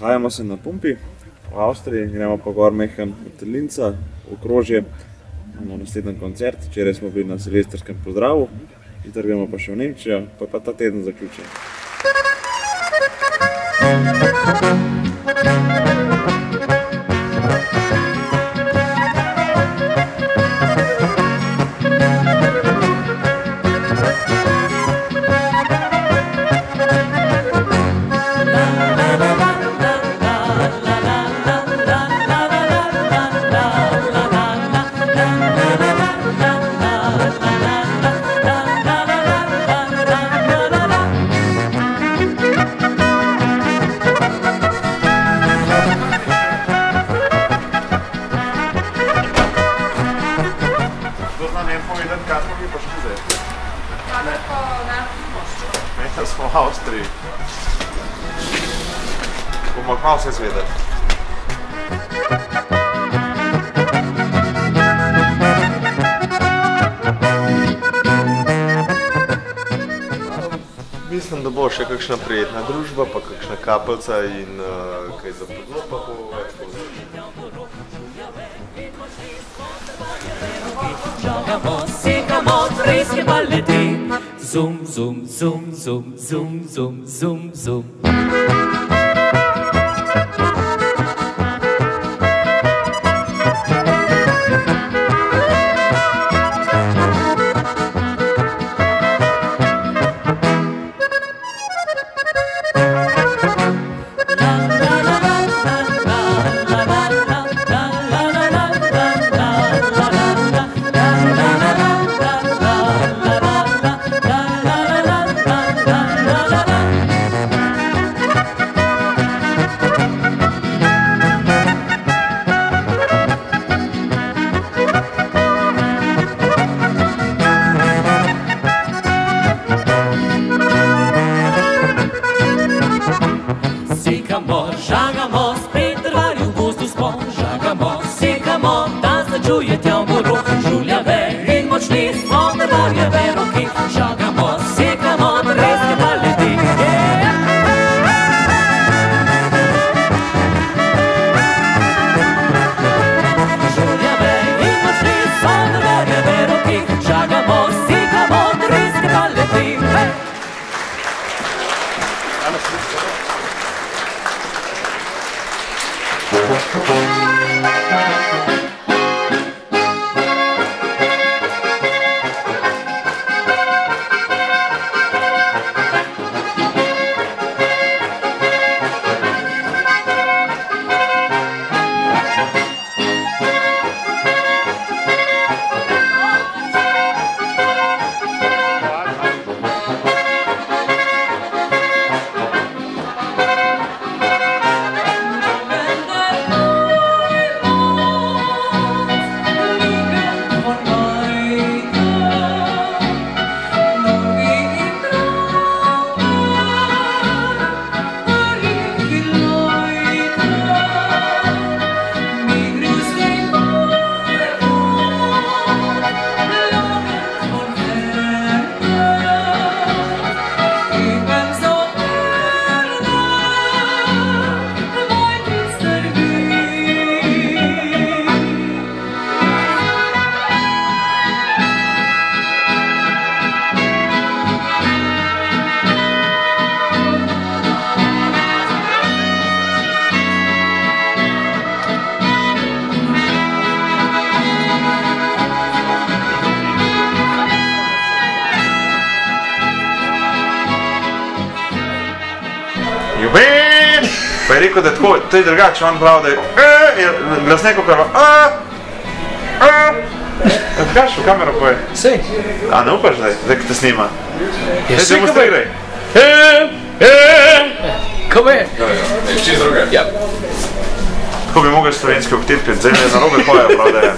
Nahajamo se na pumpi v Avstriji, gremo pa gor mehen Telinca, okrožje. Imamo naslednji koncert, včeraj smo bili na silvestrskem pozdravu, jutri gremo pa še v Nemčijo, pa je pa ta teden zaključen. Kdo v Avstriji. Bomo kmalu vse zvedeli. Mislim, da bo še kakšna prijetna družba, pa kakšna kapljica in uh, kaj za podlo, pa bo več povedal. Zoom, zoom, zoom, zoom, zoom, zoom, zoom, zoom. Da se čuje tjomboru. Žuljave in močni smo, drvarjeve roki. Pa je rekel, da je tako, to je drugače, on pravi, da je "E", je glasnek, kot pa Kaš v kamero poje? Sej. A ne upaš zdaj, zdaj ko te snima? Ja, sej, ko demonstriraj. Kako je? Ja. Tako bi mogel slovenski oktet pet, zdaj ne narobe pojejo, prav da je.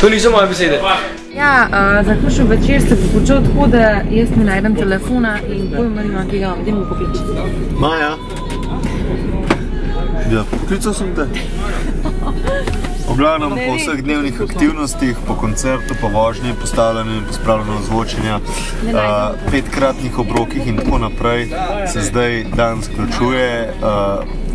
To niso moje besede. Ja, uh, zaključil večer se počutil tako, da jaz ne najdem telefona in pojma nimam, ki ga imam, idem pokličiti. Maja. Ja, poklical sem te. V glavnem po vseh dnevnih aktivnostih, po koncertu, po vožnji, postavljanju in pospravljanju ozvočenja, uh, petkratnih obrokih in tako naprej, se zdaj dan zaključuje. Uh,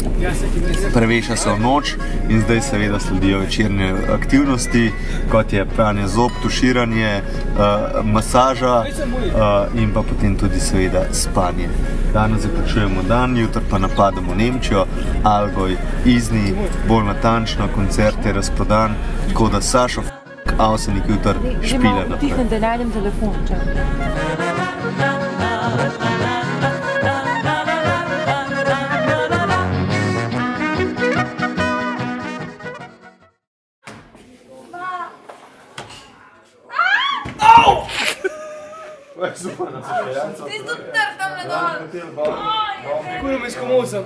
preveša se v noč in zdaj seveda sledijo večerne aktivnosti, kot je pranje zob, tuširanje, uh, masaža uh, in pa potem tudi seveda spanje. Danes zaključujemo dan, jutri pa napademo Nemčijo, Algoj, Izni, bolj natančno, koncert je razprodan, tako da Sašo, Avsenik jutri špile naprej. Tihem, da najdem telefon. oleks suunanud seda jah. ta istub tartamine kohal. kuule, mis kommuun saab.